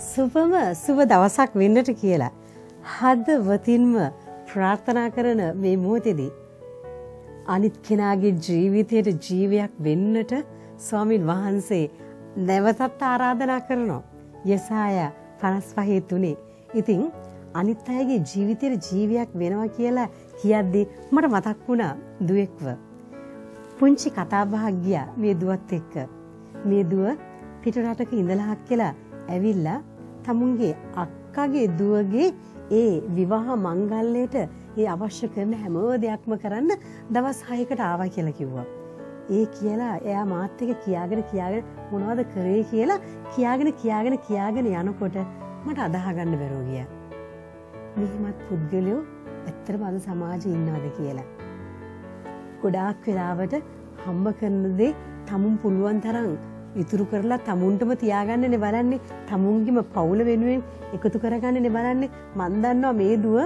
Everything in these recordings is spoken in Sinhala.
සුපම සුබ දවසක් වෙන්නට කියලා. හදවතින්ම ප්‍රාර්ථනා කරන මේ මොහොතේදී අනිත් කෙනාගේ ජීවිතයට ජීවයක් වෙන්නට ස්වාමින් වහන්සේ නැවතත් ආරාධනා කරනවා. යසාය 55 තුනේ. ඉතින් අනිත් අයගේ ජීවිතයට ජීවයක් වෙනවා කියලා කියද්දි මට මතක් වුණා දුවෙක්ව. පුංචි කතා බහක් ගියා මේ දුවත් එක්ක. මේ දුව පිටරටක ඉඳලා කියලා ඇවිල්ලා තමුන්ගේ අක්කගේ දුවගේ ඒ විවාහ මංගල්‍යයට ඒ අවශ්‍ය කරන හැම දෙයක්ම කරන්න දවස් 6කට ආවා කියලා කිව්වා. ඒ කියලා එයා මාත් එක්ක කියාගෙන කියාගෙන මොනවද කරේ කියලා කියාගෙන කියාගෙන කියාගෙන යනකොට මට අදාහ ගන්න බැරුව ගියා. මෙහිමත් පුද්ගලයෝ ඇත්තටම අද සමාජයේ ඉන්නවද කියලා. ගොඩාක් වෙලාවට හම්බ කරන දේ තමුන් පුළුවන් තරම් ඉතුරු කරලා තමුන්ටම තියාගන්නනේ බලන්නේ. තමුන්ගේම පවුල වෙනුවෙන් එකතු කරගන්නනේ බලන්නේ. මන් දන්නවා මේ දුව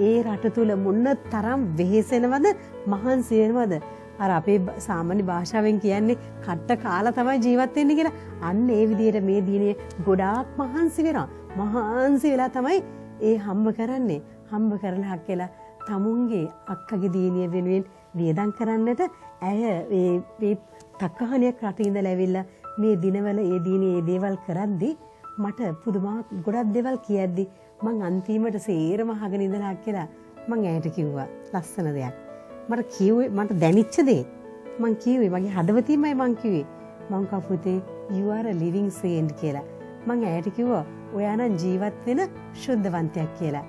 ඒ රට තුල මොන්න තරම් වෙහෙසෙනවද මහන්සි වෙනවද අර අපේ සාමාන්‍ය භාෂාවෙන් කියන්නේ කට්ට කාලා තමයි ජීවත් වෙන්නේ කියලා. අන්න ඒ විදිහට මේ දිනේ ගොඩාක් මහන්සි වෙනවා. මහන්සි වෙලා තමයි ඒ හම්බ කරන්නේ. හම්බ කරලා හක්කලා තමුන්ගේ අක්කගේ දීනිය වෙනුවෙන් වියදම් කරන්නට ඇය ඒ තක්කහනියක් රට ඉඳලා ඇවිල්ලා මේ දිනවල ඒ දීනේ ඒ දේවල් කරද්දි මට පුදුමා ගොඩක් දේවල් කියද්දි මං අන්තිමට සේරම අහගෙන ඉඳලා කියලා මං ඇයට කිව්වා ලස්සන දෙයක්. මට කිව්වේ මට දැනිච්ච දේ මං කිව්වේ මගේ හදවතින්මයි මං කිව්වේ මං කපුතේ you are a living saint කියලා. මං ඇයට කිව්වා ඔයා නම් ජීවත් වෙන ශුද්ධවන්තයෙක් කියලා.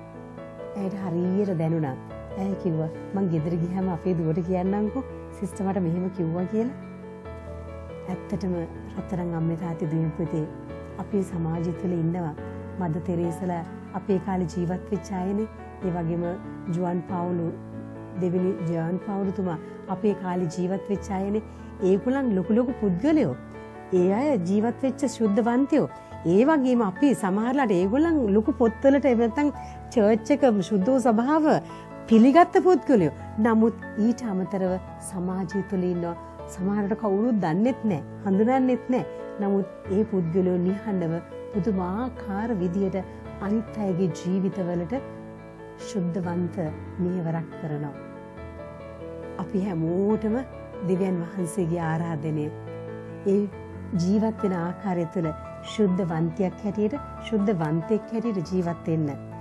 ඇයට හරියට දැනුණා. ඇය කිව්වා මං ගෙදර ගියාම අපේ දුවට කියන්නම්කෝ සිස්ටර් මට මෙහෙම කිව්වා කියලා. ඇත්තටම රත්තරන් අම්මේ තාත්තේ දුවපුතේ අපේ සමාජය තුළ ඉන්නවා. මද තෙරේසලා අපේ කාලේ ජීවත් වෙච්ච අයනේ. ඒ වගේම ජුවන් පවුලු දෙවෙනි ජුවන් පවුලුතුමා අපේ කාලේ ජීවත් වෙච්ච අයනේ. ඒගොල්ලන් ලොකු ලොකු පුද්ගලයෝ. ඒ අය ජීවත් වෙච්ච ශුද්ධවන්තයෝ. ඒ වගේම අපි සමහරලාට ඒගොල්ලන් ලොකු පොත්වලට එහෙම නැත්නම් චර්ච් එක සුද්ධ ස්වභාව පිළිගත්ත පුද්ගලයෝ. නමුත් ඊට අමතරව සමාජය තුළ ඉන්නවා සමහරට කවුරුත් දන්නෙත් නෑ හඳුනන්නෙත් නෑ නමුත් ඒ පුද්ගලෝ නිහඬව පුදුමාකාර විදියට අනිත් අයගේ ජීවිතවලට ශුද්ධවන්ත නියවරක් කරනවා. අපි හැමෝටම දෙවියන් වහන්සේගේ ආරාධනය ඒ ජීවත් වෙන ආකාරය තුළ ශුද්ධවන්තයක් හැටියට ශුද්ධවන්තෙක් හැටියට ජීවත් වෙන්න.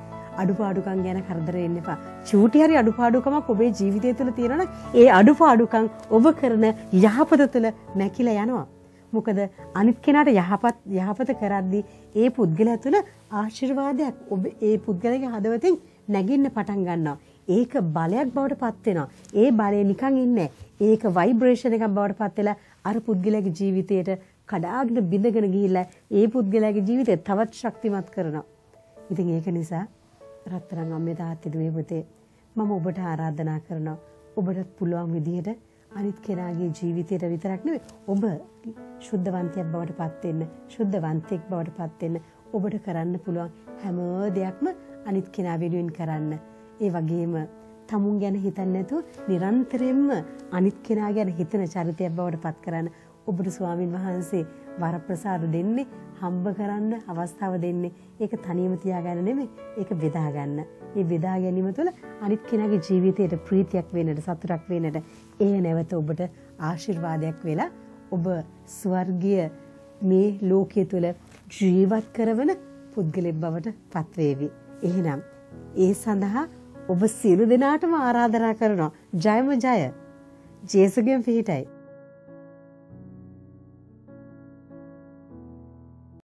අඩුපාඩුකම් ගැන කරදර වෙන්න එපා. චූටි හරි අඩුපාඩුකමක් ඔබේ ජීවිතය තුළ තියෙනවා ඒ අඩුපාඩුකම් ඔබ කරන යහපත තුළ මැකිලා යනවා. මොකද අනිත් කෙනාට යහපත් යහපත කරද්දී ඒ පුද්ගලයා තුළ ආශිර්වාදයක් ඔබ ඒ පුද්ගලයාගේ හදවතින් නැගින්න පටන් ගන්නවා. ඒක බලයක් බවට පත් වෙනවා. ඒ බලය නිකන් ඉන්නේ ඒක ভাইබ්‍රේෂන් එකක් බවට පත් වෙලා අර පුද්ගලයාගේ ජීවිතයට කඩාගෙන බිඳගෙන ගිහිල්ලා ඒ පුද්ගලයාගේ ජීවිතය තවත් ශක්තිමත් කරනවා. ඉතින් ඒක නිසා රත්තරන් අම්මේ තාත්තේ දුවේ පුතේ මම ඔබට ආරාධනා කරනවා. ඔබට පුළුවන් විදිහට අනිත් කෙනාගේ ජීවිතයට විතරක් නෙවෙයි ඔබ ශුද්ධවන්තයෙක් බවට පත් වෙන්න ශුද්ධවන්තයෙක් බවට පත් වෙන්න ඔබට කරන්න පුළුවන් හැම දෙයක්ම අනිත් කෙනා වෙනුවෙන් කරන්න. ඒ වගේම තමුන් ගැන හිතන්නේ නැතුව නිරන්තරයෙන්ම අනිත් කෙනා ගැන හිතන චරිතයක් බවට පත් කරන්න. ඔබට ස්වාමින් වහන්සේ වරප්‍රසාද දෙන්නේ හම්බ කරන්න අවස්ථාව දෙන්නේ ඒක තනියම තියාගන්න නෙමෙයි ඒක බෙදා ගන්න. ඒ බෙදා ගැනීම තුළ අනිත් කෙනාගේ ජීවිතයට ප්‍රීතියක් වෙන්නට සතුටක් වෙන්නට ඒ නැවත ඔබට ආශිර්වාදයක් වෙලා ඔබ ස්වර්ගීය මේ ලෝකයේ තුල ජීවත් කරවන පුද්ගලෙක් බවට පත්වේවි. එහෙනම් ඒ සඳහා ඔබ සියලු දෙනාටම ආරාධනා කරනවා ජයම ජය. ජේසුගෙන් පිහිටයි.